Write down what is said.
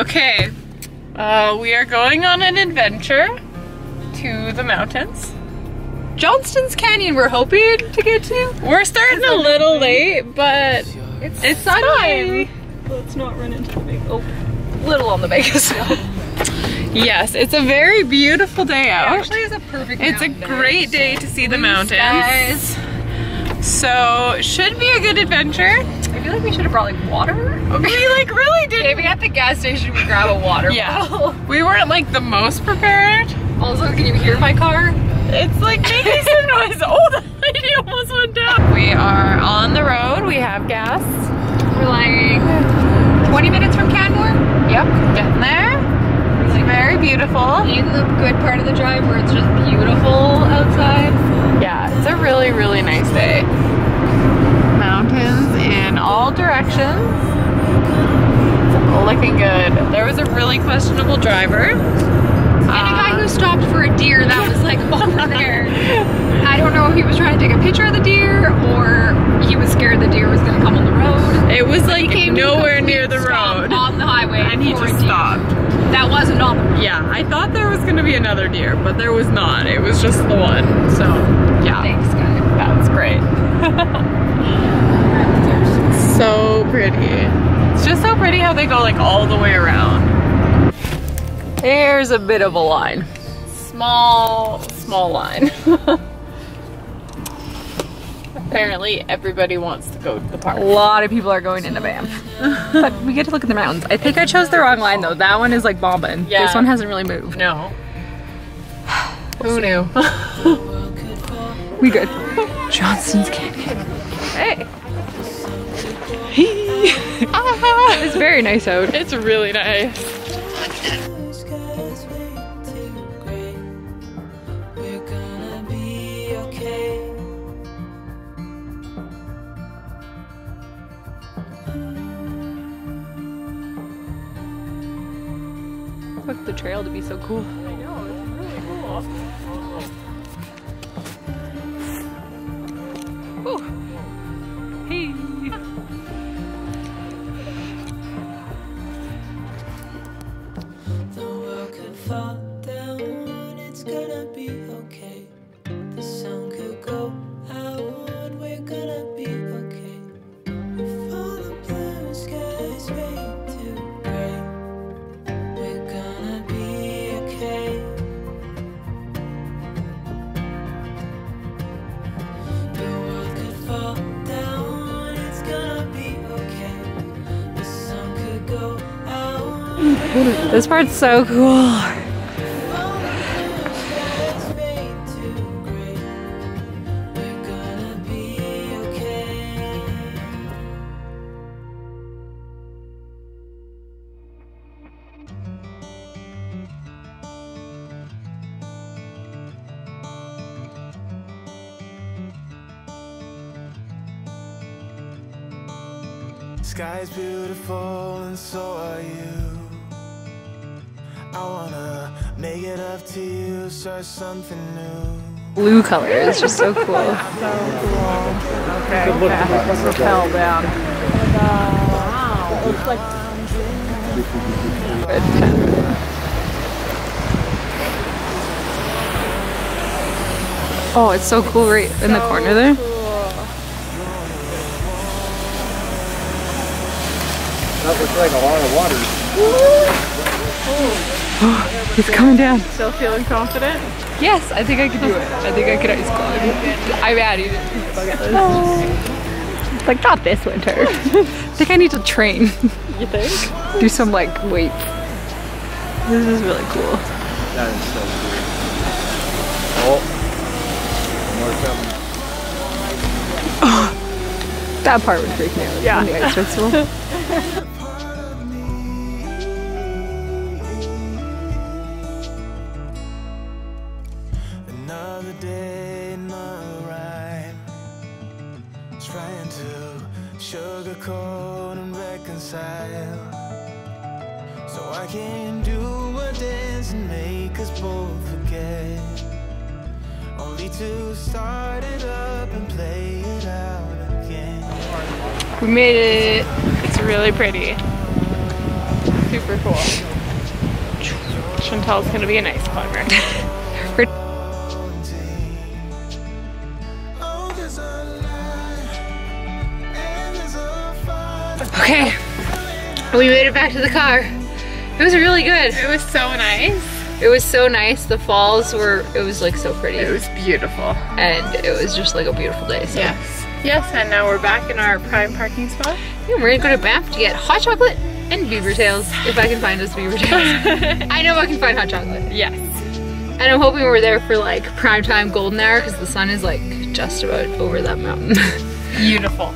Okay, uh, we are going on an adventure to the mountains. Johnston's Canyon we're hoping to get to. We're starting a little late, but It's, it's sunny. fine. Let's not run into the big, oh, little on the Vegas. Yes, it's a very beautiful day out. Actually, it's a perfect It's a mountain day. great day to see the mountains. skies. So, should be a good adventure. I feel like we should have brought like water. We like really did. Maybe at the gas station we grab a water Yeah. bottle. We weren't like the most prepared. Also, can you hear my car? It's like making some noise. Oh, the lady almost went down. We are on the road. We have gas. We're like 20 minutes from Canmore. Yep, getting there. It's very beautiful. In the good part of the drive where it's just really questionable driver. And a guy who stopped for a deer that was like over there. I don't know if he was trying to take a picture of the deer or he was scared the deer was gonna come on the road. It was like to nowhere near the road. On the highway. And he just stopped. That wasn't on the road. Yeah, I thought there was gonna be another deer, but there was not. It was just the one. So, yeah. Thanks, guy. That's great. so pretty. It's just so pretty how they go like all the way around. There's a bit of a line. Small, small line. Apparently everybody wants to go to the park. A lot of people are going into Banff. but we get to look at the mountains. I think I chose the wrong line though. That one is like bombing. Yeah. This one hasn't really moved. No. Who knew? We good. Johnston's Canyon. hey. It's very nice out. It's really nice. Look the trail to be so cool. Ooh. Hey. The world could fall down, it's gonna be okay. The sun could go out, we're gonna be okay. This part's so cool. Sky's beautiful and so make it up to you, start something new. Blue color is just so cool. Okay, rappel down. Oh, it's so cool right in the corner there. That looks like a lot of water. He's coming down. Still feeling confident? Yes, I think I could do it. I think I could ice climb. I'm adding it oh. to the. Like not this winter. I think I need to train. You think? Do some like weights. This is really cool. That is so cool. Oh. More coming. That part would freak me out. Yeah. on the ice festival. Another day, another rhyme. Trying to sugarcoat and reconcile. So I can do a dance and make us both forget. Only to start it up and play it out again. We made it. It's really pretty. super cool. Chantelle's gonna be a nice climber. Okay, we made it back to the car. It was really good. It was so nice. It was so nice. The falls were, it was like so pretty. It was beautiful. and it was just like a beautiful day. So Yes. Yes, and now we're back in our prime parking spot. Yeah, we're gonna go to Banff to get hot chocolate and beaver tails, if I can find those beaver tails. I know I can find hot chocolate. Yes. And I'm hoping we're there for like prime time golden hour because the sun is like just about over that mountain. Beautiful.